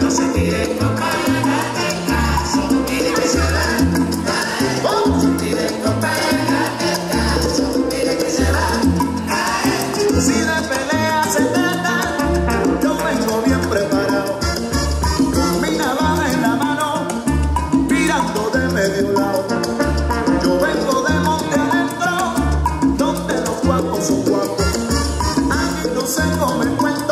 No se tire el copa en la carne, el caso. Mire que se va. No se tire el copa en la carne, el. Mire que se va. Si de pelea se trata, yo vengo bien preparado. Con mi navaja en la mano, mirando de medio lado. Yo vengo de monte adentro, donde los guapos son guapos. A mí no se me cuenta.